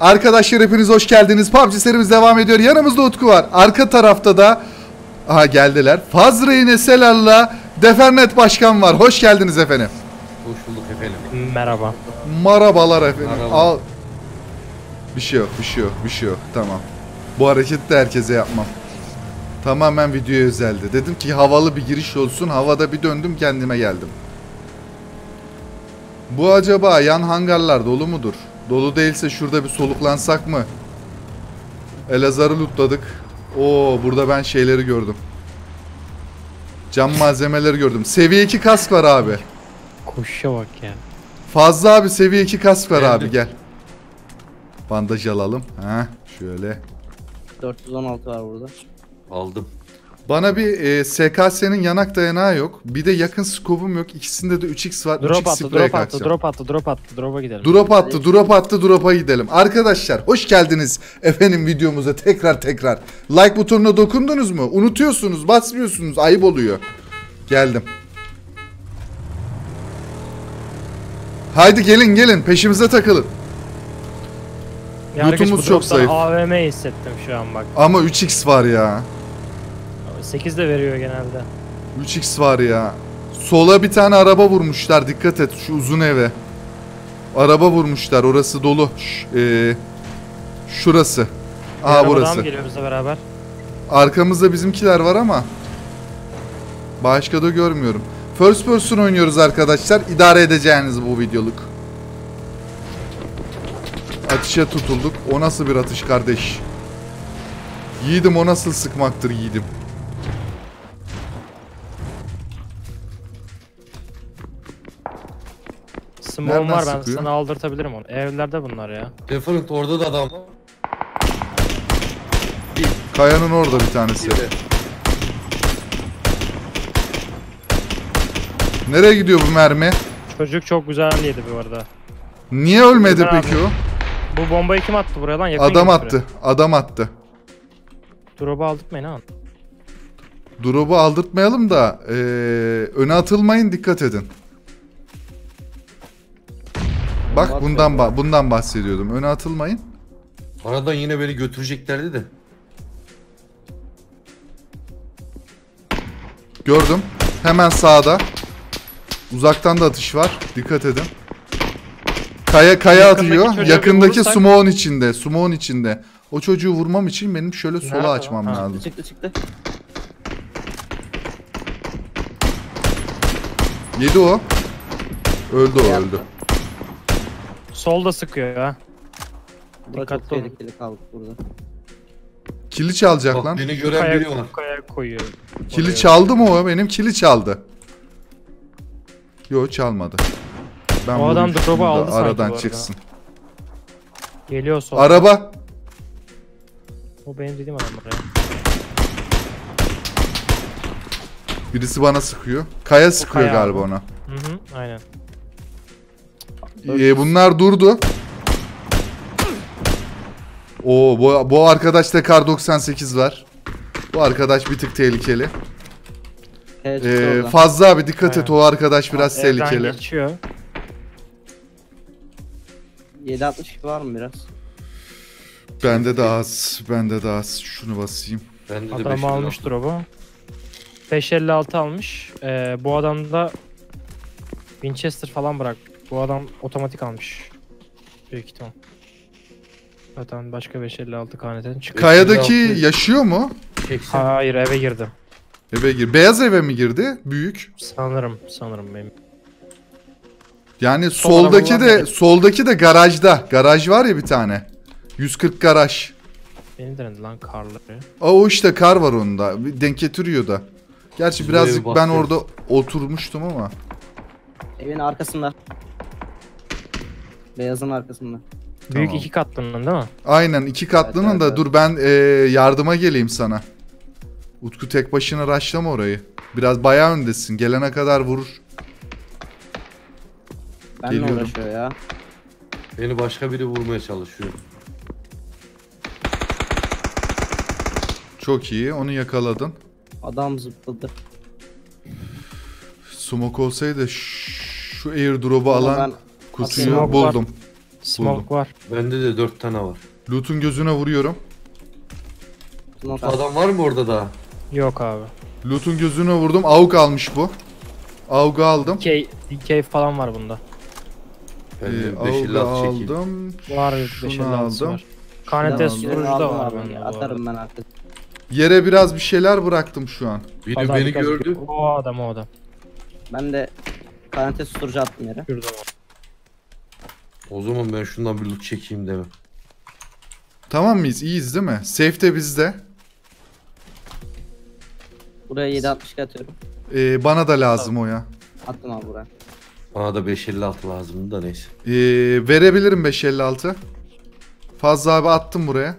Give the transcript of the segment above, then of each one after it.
Arkadaşlar hepiniz hoş geldiniz. PUBG serimiz devam ediyor. Yanımızda Utku var. Arka tarafta da aha geldiler. Fazreyn Eselal'la Defernet Başkan var. Hoş geldiniz efendim. Hoş bulduk efendim. Merhaba. Marabalar efendim. Merhaba. Al. Bir şey yok, bir şey yok, bir şey yok. Tamam. Bu hareketi de herkese yapmam. Tamamen videoya özeldi. Dedim ki havalı bir giriş olsun. Havada bir döndüm kendime geldim. Bu acaba yan hangarlar dolu mudur? Dolu değilse şurada bir soluklansak mı? Elazar'ı lootladık. Oo burada ben şeyleri gördüm. Cam malzemeleri gördüm. Seviye 2 kask var abi. Koşuşa bak ya. Fazla abi seviye 2 kask var Geldim. abi gel. Bandaj alalım. Ha şöyle. 416 var burada. Aldım. Bana bir e, SKS'nin yanak dayanağı yok. Bir de yakın skopum yok. İkisinde de 3x var. Drop 3x attı, drop attı, drop attı, drop attı, drop'a gidelim. Drop attı, drop attı, drop'a gidelim. Arkadaşlar hoş geldiniz efendim videomuza tekrar tekrar. Like butonuna dokundunuz mu? Unutuyorsunuz, basmıyorsunuz. Ayıp oluyor. Geldim. Haydi gelin gelin peşimize takılın. Lootumuz çok zayıf. AVM hissettim şu an bak. Ama 3x var ya. 8 de veriyor genelde. 3x var ya. Sola bir tane araba vurmuşlar. Dikkat et şu uzun eve. Araba vurmuşlar. Orası dolu. Ş- e, şurası. Aa burası. geliyor bizle beraber? Arkamızda bizimkiler var ama başka da görmüyorum. First person oynuyoruz arkadaşlar. İdare edeceğiniz bu videoluk. Atışa tutulduk. O nasıl bir atış kardeş? Yiğidim o nasıl sıkmaktır yiğidim. Smoke Nereden var ben sıkıyor? sana aldırtabilirim onu. Evlerde bunlar ya. Definite orada da adam var. Kayanın orada bir tanesi. Bir de. Nereye gidiyor bu mermi? Çocuk çok güzel yedi bu arada. Niye ölmedi Güzel peki abi. o? Bu bombayı kim attı buraya lan? Yakın Adam attı. Adam attı. buraya. Drop'u aldırtmayın ha. Drop'u aldırtmayalım da eee, öne atılmayın dikkat edin. Bak bundan atmayın ba- bundan bahsediyordum. Öne atılmayın. Aradan yine beni götüreceklerdi de. Gördüm. Hemen sağda. Uzaktan da atış var. Dikkat edin. Kaya kaya Yakındaki atıyor. çocuğa bir Yakındaki vurursak- smoke'un içinde. Smoke'un içinde. O çocuğu vurmam için benim şöyle sola Nerede açmam Ha. lazım. Çıktı çıktı. Yedi o. Öldü o Yaptı. öldü. Solda sıkıyor ha. Burada Dikkatli çok olun. tehlikeli kaldık burada. Kili çalacak Bak lan. beni gören biri var. Kaya, kaya koyuyor. Kili Oraya. çaldı mı o? Benim kili çaldı. Yo çalmadı. Ben O adam drop'u aldı aradan arada. çıksın. Geliyor sol. Araba. O benim dediğim adam buraya. Birisi bana sıkıyor. Kaya sıkıyor Kaya galiba abi. ona. Hı hı aynen. Ee, bunlar durdu. Oo bu, bu arkadaşta kar 98 var. Bu arkadaş bir tık tehlikeli. Evet, Ee, fazla abi dikkat et Aynen. o arkadaş biraz Evden tehlikeli. geçiyor. 762 var mı biraz? Bende de az. Bende de az. Şunu basayım. Bende de Adam almış drop'u. 556 almış. Ee, bu adam da Winchester falan bırak. Bu adam otomatik almış. Büyük ihtimal. Zaten başka 556 kaneten çıktı. Kayadaki 56. yaşıyor mu? Hayır eve girdi. Eve gir. Beyaz eve mi girdi? Büyük. Sanırım sanırım benim. Yani Sol soldaki de soldaki de garajda. Garaj var ya bir tane. 140 garaj. Beni denedi lan karları. Aa, o işte kar var onda. Bir denk getiriyor da. Gerçi Biz birazcık ben orada oturmuştum ama. Evin arkasında. Beyazın arkasında. Büyük Tamam. iki katlının değil mi? Aynen iki katlının Evet, da evet, dur ben e, yardıma geleyim sana. Utku tek başına raşlama orayı. Biraz bayağı öndesin. Gelene kadar vurur. Benle Geliyorum. uğraşıyor ya. Beni başka biri vurmaya çalışıyor. Çok iyi. Onu yakaladın. Adam zıpladı. Smoke olsaydı ş- şu airdrop'u Ama alan ben kutuyu Smoke var. buldum. Smoke Buldum. var. Bende de dört tane var. Loot'un gözüne vuruyorum. Smoke. Adam var mı orada daha? Yok abi. Loot'un gözüne vurdum. AUG almış bu. AUG'u aldım. DK, DK falan var bunda. Ee, Ben de 5 AUG'u 56 çekeyim. aldım. Var Şunu 5 56'sı aldım. var. KNT aldım. var abi, bende bu Atarım ben arkasına. Yere biraz bir şeyler bıraktım şu an. Biri beni gördü. O adam o adam. Ben de kanete susturucu attım yere. Şurada o. O zaman ben şundan bir loot çekeyim deme. Tamam mıyız? İyiyiz değil mi? Safe de bizde. Buraya 7.62 atıyorum. Ee, bana da lazım o ya. Attım abi buraya. Bana da 556 lazımdı da neyse. Ee, verebilirim 556. Fazla abi attım buraya.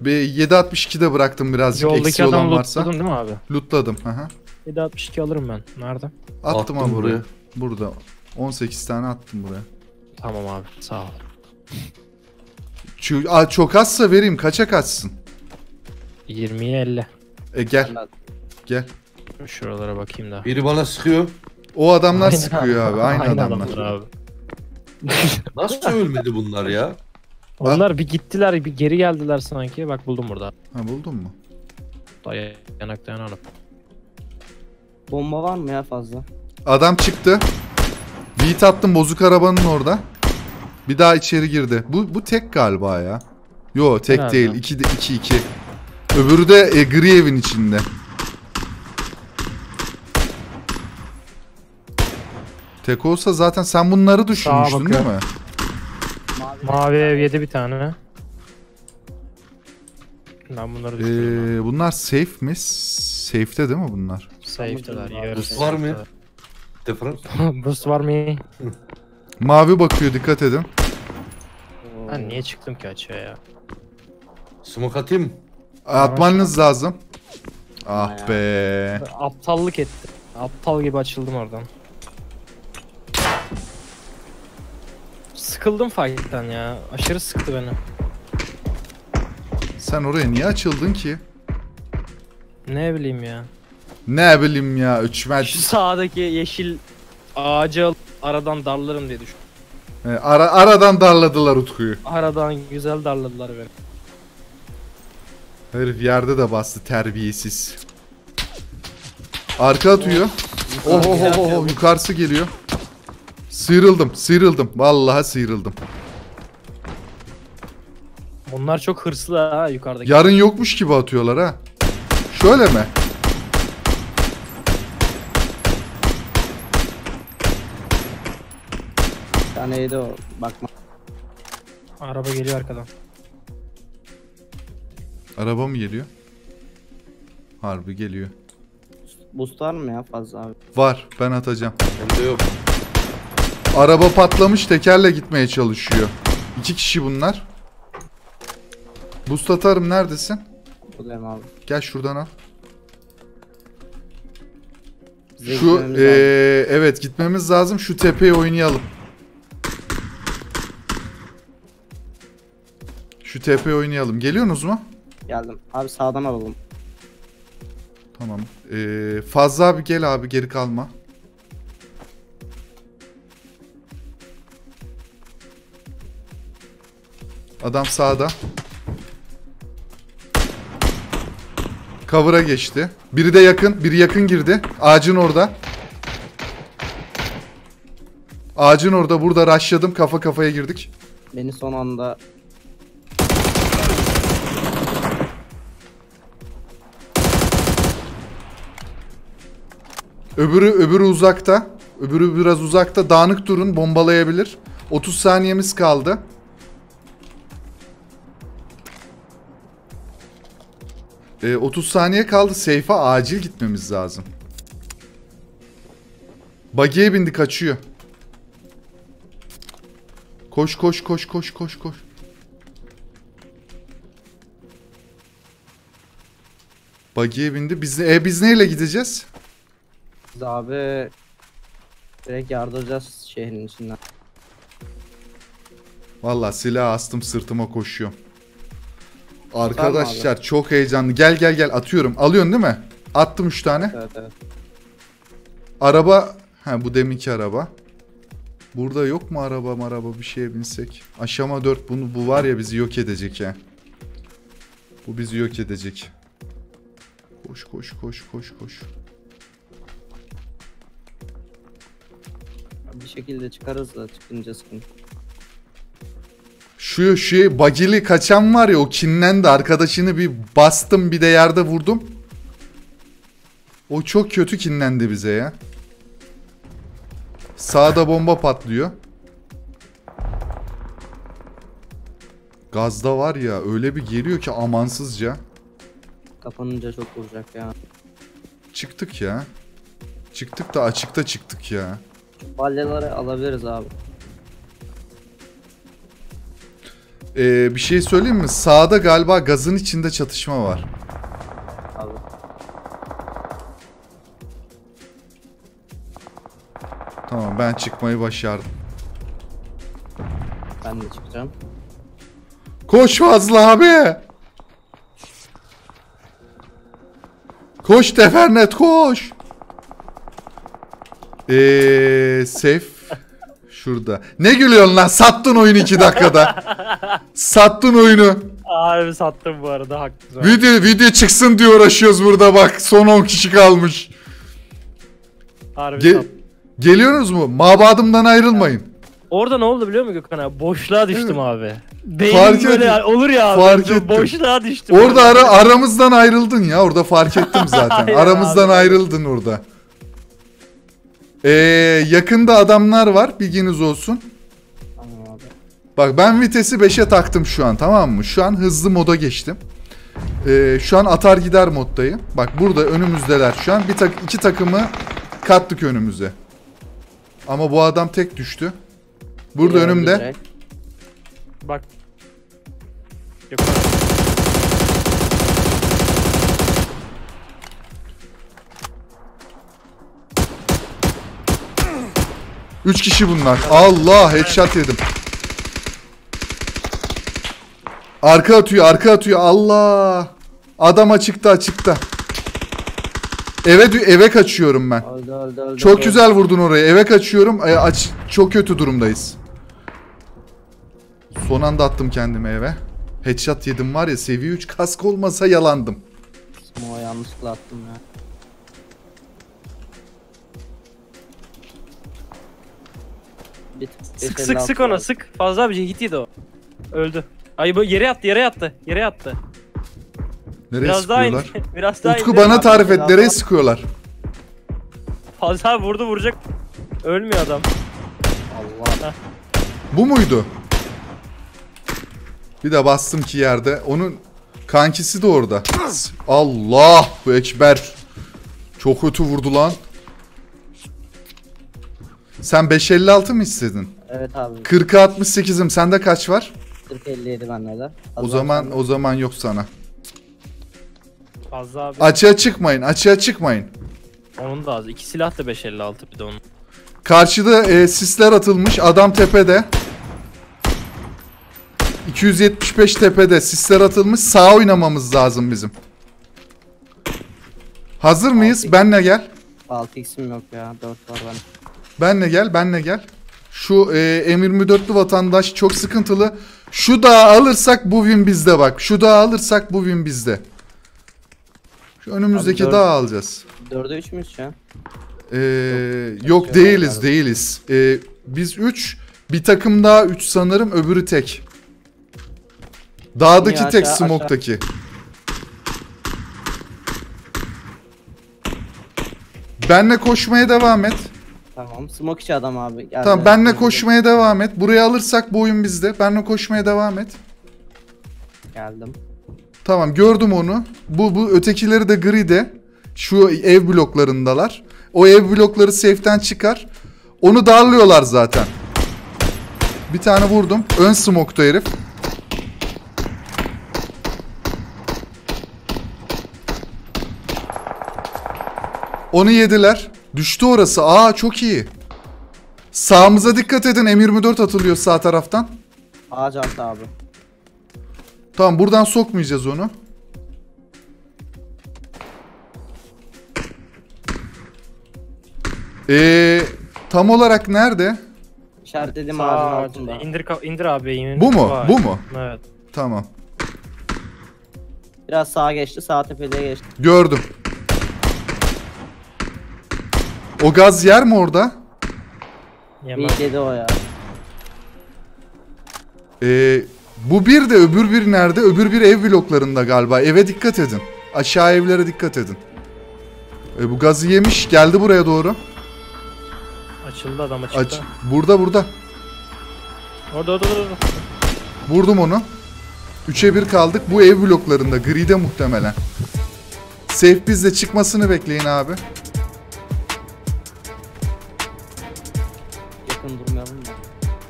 Bir 762 de bıraktım birazcık Yoldaki eksi olan adamı varsa. lootladın değil mi abi? Lootladım. Hı. 762 alırım ben. Nerede? Attım, Attım abi buraya. buraya. Burada. 18 tane attım buraya. Tamam abi sağ ol. Aa, çok azsa vereyim. Kaça kaçsın? 20'ye 50. E gel. Gel. Şuralara bakayım da. Biri bana sıkıyor. O adamlar Aynı sıkıyor abi. Aynı, adamlar. abi. Nasıl ölmedi bunlar ya? Onlar bir gittiler bir geri geldiler sanki. Bak buldum burada. Ha buldun mu? Daya yanak dayanalım. Bomba var mı ya fazla? Adam çıktı. Beat attım bozuk arabanın orada. Bir daha içeri girdi. Bu bu tek galiba ya. Yo tek Herhalde. değil. 2 2 2. Öbürü de e, gri evin içinde. Tek olsa zaten sen bunları düşünmüştün değil mi? Mavi. Ev yedi bir tane. Ben bunları düşünüyorum. Ee, bunlar safe mi? Safe'te değil mi bunlar? Yarısı. var mı? Different. Boost var mı? Mavi bakıyor dikkat edin. Ben niye çıktım ki açığa ya? Smoke atayım? Atmanız lazım. Ah be. Aptallık etti. Aptal gibi açıldım oradan. Sıkıldım fight'tan ya. Aşırı sıktı beni. Sen oraya niye açıldın ki? Ne bileyim ya. Ne bileyim ya üçmen. Şu sağdaki yeşil ağacı aradan darlarım diye düşündüm. Ee, Ara, aradan darladılar Utku'yu. Aradan güzel darladılar beni. Herif yerde de bastı terbiyesiz. Arka atıyor. Oh oh oh oh, oh yukarısı geliyor. Sıyrıldım, sıyrıldım. Vallahi sıyrıldım. Onlar çok hırslı ha yukarıdaki. Yarın yokmuş gibi atıyorlar ha. Şöyle mi? Tane yedi o. Bakma. Araba geliyor arkadan. Araba mı geliyor? Harbi geliyor. Boost var mı ya fazla abi? Var, ben atacağım. Bende yok. Araba patlamış, tekerle gitmeye çalışıyor. İki kişi bunlar. Boost atarım, neredesin? Buradayım abi. Gel şuradan al. Bize Şu gitmemiz lazım. eee, evet gitmemiz lazım. Şu tepeye oynayalım. Şu tepeye oynayalım. Geliyorsunuz mu? Geldim. Abi sağdan alalım. Tamam. Eee fazla abi gel abi geri kalma. Adam sağda. Cover'a geçti. Biri de yakın. Biri yakın girdi. Ağacın orada. Ağacın orada. Burada rushladım. Kafa kafaya girdik. Beni son anda Öbürü öbürü uzakta. Öbürü biraz uzakta. Dağınık durun. Bombalayabilir. 30 saniyemiz kaldı. Ee, 30 saniye kaldı. Seyfe acil gitmemiz lazım. Buggy'e bindi kaçıyor. Koş koş koş koş koş koş. Buggy'e bindi. Biz, e, biz neyle gideceğiz? Biz abi direkt yardıracağız şehrin içinden. Valla silah astım sırtıma koşuyorum. Arkadaşlar çok heyecanlı. Gel gel gel atıyorum. Alıyorsun değil mi? Attım 3 tane. Evet evet. Araba ha bu deminki araba. Burada yok mu araba maraba bir şeye binsek? Aşama 4 bunu bu var ya bizi yok edecek ya. Bu bizi yok edecek. Koş koş koş koş koş. Bir şekilde çıkarız da çıkınca sıkıntı. Şu şu bagili kaçan var ya o kinlendi arkadaşını bir bastım bir de yerde vurdum. O çok kötü kinlendi bize ya. Sağda bomba patlıyor. Gazda var ya öyle bir geliyor ki amansızca. Kapanınca çok vuracak ya. Çıktık ya. Çıktık da açıkta çıktık ya. Balyaları alabiliriz abi. Ee, bir şey söyleyeyim mi? Sağda galiba gazın içinde çatışma var. Abi. Tamam ben çıkmayı başardım. Ben de çıkacağım. Koş Fazlı abi. Koş Tefernet koş. Eee safe şurada. Ne gülüyorsun lan? Sattın oyunu 2 dakikada. Sattın oyunu. Abi sattım bu arada haklısın. Video video çıksın diye uğraşıyoruz burada bak. Son 10 kişi kalmış. Harbi Ge- sattım. geliyorsunuz mu? Mabadımdan ayrılmayın. Orada ne oldu biliyor musun Gökhan abi? Boşluğa düştüm abi. Beynim Fark böyle ettim. olur ya abi. Fark ettim. Boşluğa düştüm. Orada ara, aramızdan ayrıldın ya. Orada fark ettim zaten. Aramızdan abi. ayrıldın orada. Ee, yakında adamlar var. Bilginiz olsun. Tamam abi. Bak ben vitesi 5'e taktım şu an tamam mı? Şu an hızlı moda geçtim. Ee, şu an atar gider moddayım. Bak burada önümüzdeler şu an. Bir tak iki takımı kattık önümüze. Ama bu adam tek düştü. Burada Geliyorum önümde. direkt. Bak. Gökhan Üç kişi bunlar. Allah headshot yedim. Arka atıyor, arka atıyor. Allah. Adam açıkta, açıkta. Eve eve kaçıyorum ben. Öldü öldü öldü. Çok öldü. güzel vurdun orayı. Eve kaçıyorum. E, aç çok kötü durumdayız. Son anda attım kendimi eve. Headshot yedim var ya seviye 3 kask olmasa yalandım. Smoke'u yanlışlıkla attım ya. Sık 556 sık sık ona sık. Fazla abi hit yedi o. Öldü. Ay bu yere yattı yere yattı. Yere yattı. Nereye Biraz daha in. sıkıyorlar? Biraz daha Utku indir bana abi. tarif et. Nereye sıkıyorlar? Fazla abi vurdu vuracak. Ölmüyor adam. Allah. Bu muydu? Bir de bastım ki yerde. Onun kankisi de orada. Allah bu ekber. Çok kötü vurdu lan. Sen 556 mı istedin? Evet abi. 40'a 68'im. Sende kaç var? 40 57 bende de. O zaman o zaman yok sana. Fazla abi. Açığa çıkmayın. Açığa çıkmayın. Onun da az. İki silah da 556 bir de onun. Karşıda e, sisler atılmış. Adam tepede. 275 tepede sisler atılmış. Sağ oynamamız lazım bizim. Hazır mıyız? Benle gel. 6x'im yok ya. 4 var ben. Benle gel. Benle gel. Şu e, M24'lü vatandaş çok sıkıntılı. Şu dağı alırsak bu win bizde bak. Şu dağı alırsak bu win bizde. Şu önümüzdeki Abi dört- dağı alacağız. 4'e 3 müyüz şu an? Ee, yok kaçıyor değiliz değiliz. Ee, biz 3 bir takım daha 3 sanırım öbürü tek. Dağdaki İyi, tek aşağı, smoke'taki. Benle koşmaya devam et. Tamam. Smoke içi adam abi. Geldi. Tamam benle koşmaya devam et. Burayı alırsak bu oyun bizde. Benle koşmaya devam et. Geldim. Tamam gördüm onu. Bu bu ötekileri de gri de. Şu ev bloklarındalar. O ev blokları safe'ten çıkar. Onu darlıyorlar zaten. Bir tane vurdum. Ön smoke'ta herif. Onu yediler. Düştü orası. Aa çok iyi. Sağımıza dikkat edin. M24 atılıyor sağ taraftan. Ağaç altı abi. Tamam buradan sokmayacağız onu. Ee, tam olarak nerede? İşaretlediğim Sağ ağacın altında. İndir, ka- indir abi. Indir. Bu mu? Vay. Bu mu? Evet. Tamam. Biraz sağa geçti. Sağ tepeliğe geçti. Gördüm. O gaz yer mi orada? Yemem. Bir yedi o ya. Ee, bu bir de öbür bir nerede? Öbür bir ev bloklarında galiba. Eve dikkat edin. Aşağı evlere dikkat edin. Ee, bu gazı yemiş. Geldi buraya doğru. Açıldı adam açıkta. Aç. Burada burada. Orada orada orada. Vurdum onu. 3'e 1 kaldık. Bu ev bloklarında. Gride muhtemelen. Safe bizde çıkmasını bekleyin abi.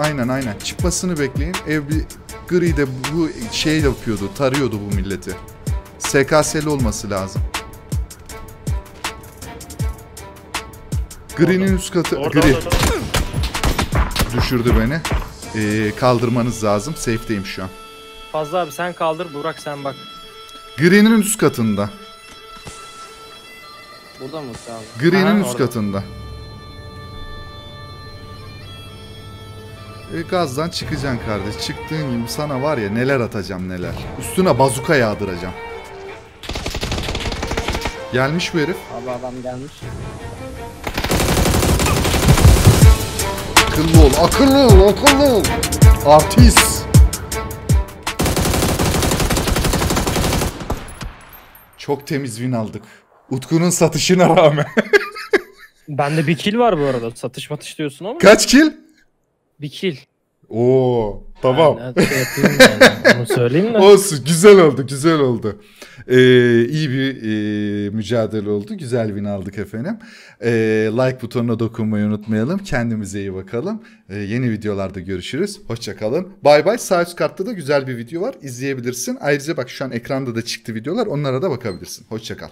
Aynen aynen. Çıkmasını bekleyin. Ev bir gride bu şey yapıyordu. Tarıyordu bu milleti. SKS'li olması lazım. Gri'nin üst katı. Orada, Gri orada, orada. düşürdü beni. Ee, kaldırmanız lazım. Safe'deyim şu an. Fazla abi sen kaldır Burak sen bak. Gri'nin üst katında. Burada mı abi? Gri'nin üst orada. katında. E, gazdan çıkacaksın kardeş. Çıktığın gibi sana var ya neler atacağım neler. Üstüne bazuka yağdıracağım. Gelmiş bu herif. Abi adam gelmiş. Akıllı ol, akıllı ol, akıllı ol. Artist. Çok temiz win aldık. Utku'nun satışına rağmen. Bende bir kill var bu arada. Satış matış diyorsun ama. Kaç kill? Bir kill. Oo, tamam. Yani, şey yapayım yani. Onu söyleyeyim de. Olsun güzel oldu güzel oldu. Ee, iyi bir e, mücadele oldu. Güzel win aldık efendim. Ee, like butonuna dokunmayı unutmayalım. Kendimize iyi bakalım. Ee, yeni videolarda görüşürüz. Hoşçakalın. Bay bay. Sağ üst kartta da güzel bir video var. İzleyebilirsin. Ayrıca bak şu an ekranda da çıktı videolar. Onlara da bakabilirsin. Hoşçakal.